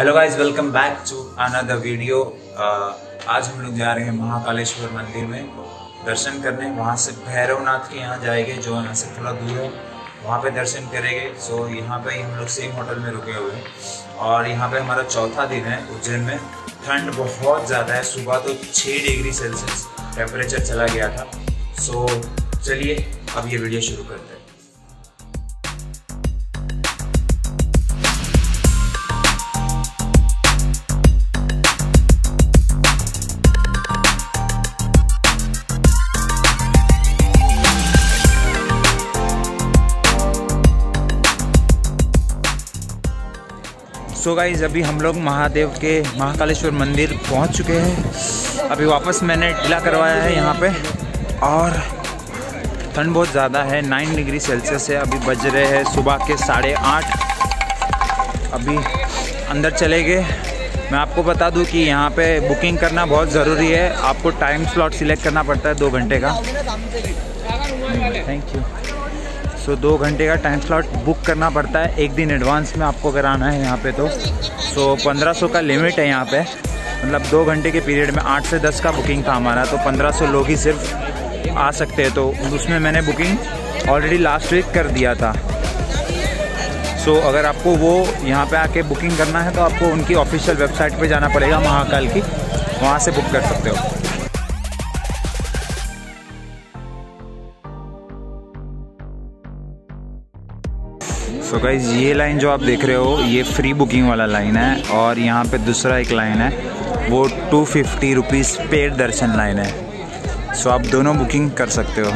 Hello guys welcome back to another video आज हम लोग जा रहे हैं महाकालेश्वर मंदिर में। दर्शन करने। वहाँ से भैरवनाथ के यहाँ जाएँगे, जो यहाँ से थोड़ा दूर है। वहाँ पे दर्शन करेंगे। सो यहाँ पे हम लोग सेम होटल में रुके हुए हैं। और यहाँ पे हमारा चौथा दिन है उज्जैन में। ठंड बहुत ज़्यादा है। सुबह तो छः डिग्री सेल्सियस टेम्परेचर चला गया था। सो चलिए, अब ये वीडियो शुरू करते हैं। सो गाइज़ अभी हम लोग महादेव के महाकालेश्वर मंदिर पहुँच चुके हैं। अभी वापस मैंने ढीला करवाया है यहाँ पे और ठंड बहुत ज़्यादा है, नाइन डिग्री सेल्सियस है। अभी बज रहे हैं सुबह के साढ़े आठ। अभी अंदर चले गए। मैं आपको बता दूँ कि यहाँ पे बुकिंग करना बहुत ज़रूरी है। आपको टाइम स्लॉट सिलेक्ट करना पड़ता है दो घंटे का। थैंक यू सो दो घंटे का टाइम स्लॉट बुक करना पड़ता है। एक दिन एडवांस में आपको आना है यहाँ पे तो। सो so, 1500 का लिमिट है यहाँ पे। मतलब दो घंटे के पीरियड में आठ से दस का बुकिंग था हमारा तो 1500 लोग ही सिर्फ़ आ सकते हैं। तो उसमें मैंने बुकिंग ऑलरेडी लास्ट वीक कर दिया था। सो so, अगर आपको वो यहाँ पे आके बुकिंग करना है तो आपको उनकी ऑफिशियल वेबसाइट पे जाना पड़ेगा महाकाल की। वहाँ से बुक कर सकते हो। सो so गाइज़ ये लाइन जो आप देख रहे हो, ये फ्री बुकिंग वाला लाइन है और यहाँ पे दूसरा एक लाइन है। वो टू फिफ्टी रुपीज़ पेड दर्शन लाइन है। सो so आप दोनों बुकिंग कर सकते हो।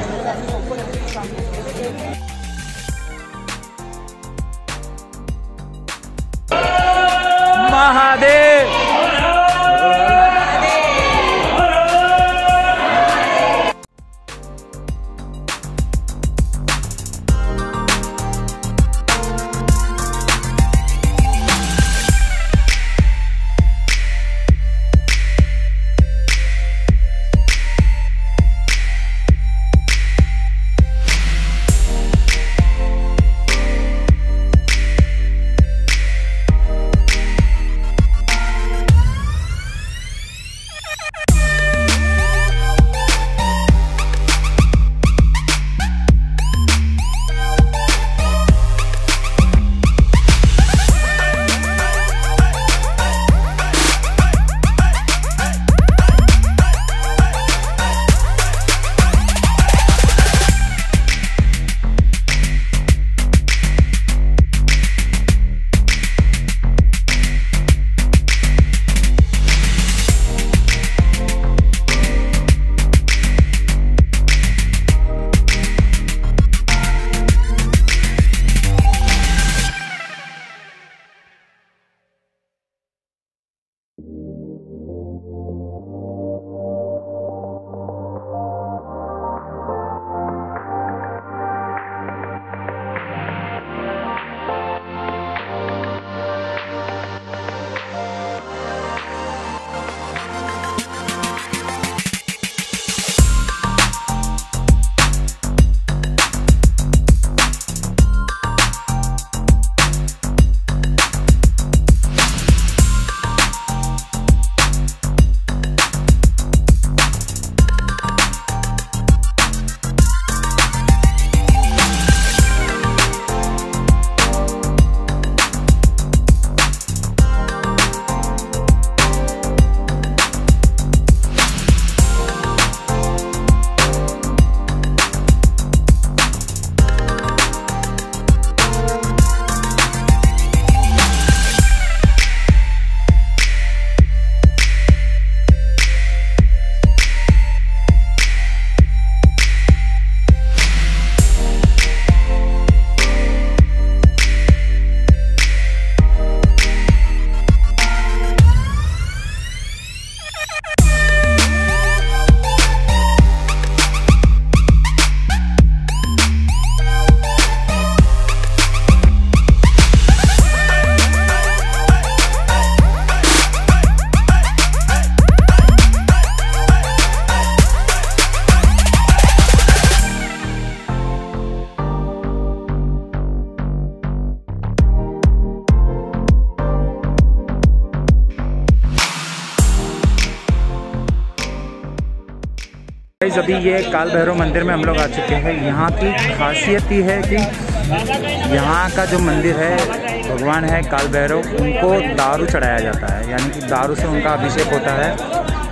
गाइस अभी ये काल भैरव मंदिर में हम लोग आ चुके हैं। यहाँ की खासियत ये है कि यहाँ का जो मंदिर है भगवान है काल भैरव उनको दारू चढ़ाया जाता है। यानी कि दारू से उनका अभिषेक होता है।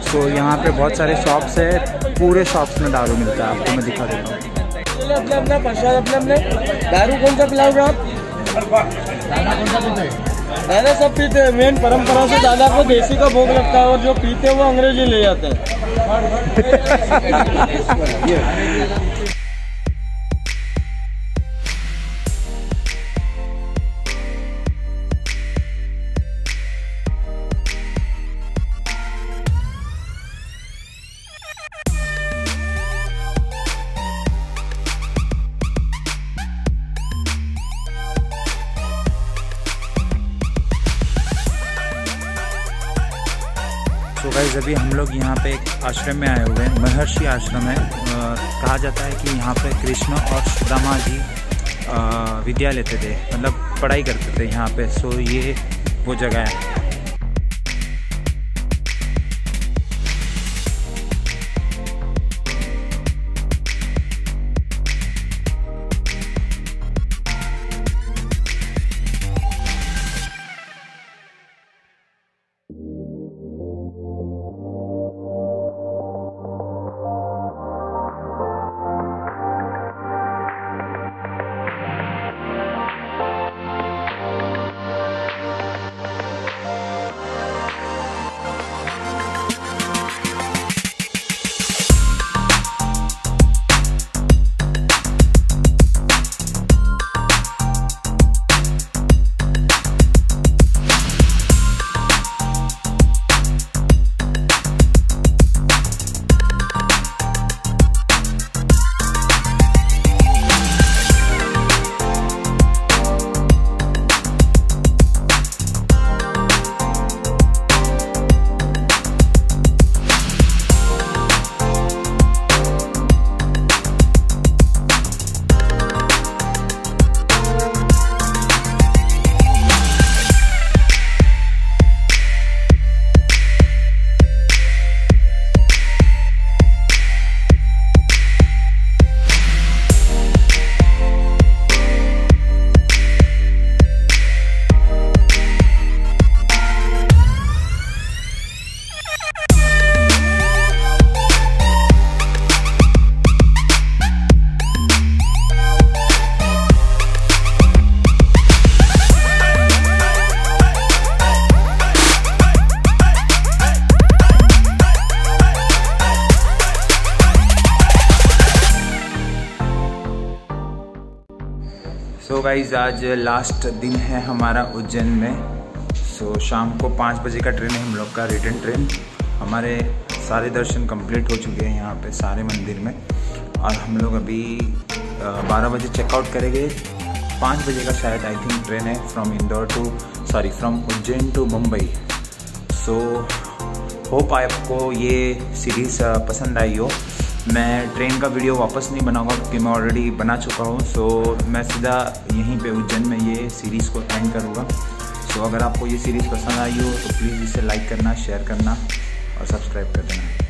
सो यहाँ पे बहुत सारे शॉप्स है पूरे शॉप्स में दारू मिलता है। आपको मैं दिखा देता हूँ। अपने अपना प्रसाद अपने अपने दारू कौन सा पिलाओगे आप दादा सब पीते हैं। मेन परंपरा से दादा को देसी का भोग लगता है और जो पीते हैं वो अंग्रेज़ी ले जाते हैं। सो गाइज़ अभी हम लोग यहाँ पे एक आश्रम में आए हुए हैं महर्षि आश्रम है। आ, कहा जाता है कि यहाँ पे कृष्ण और सुदामा जी आ, विद्या लेते थे। मतलब पढ़ाई करते थे यहाँ पे। सो ये वो जगह है। गाइज़ आज लास्ट दिन है हमारा उज्जैन में। सो so, शाम को पाँच बजे का ट्रेन है हम लोग का रिटर्न ट्रेन हमारे सारे दर्शन कंप्लीट हो चुके हैं यहाँ पे सारे मंदिर में। और हम लोग अभी बारह बजे चेकआउट करेंगे। पाँच बजे का शायद आई थिंक ट्रेन है from Indore to sorry from Ujjain to Mumbai. So hope आपको ये सीरीज़ पसंद आई हो। मैं ट्रेन का वीडियो वापस नहीं बनाऊँगा क्योंकि मैं ऑलरेडी बना चुका हूँ। सो मैं सीधा यहीं पे उज्जैन में ये सीरीज़ को एंड करूँगा। सो अगर आपको ये सीरीज़ पसंद आई हो तो प्लीज़ इसे लाइक करना शेयर करना और सब्सक्राइब कर देना।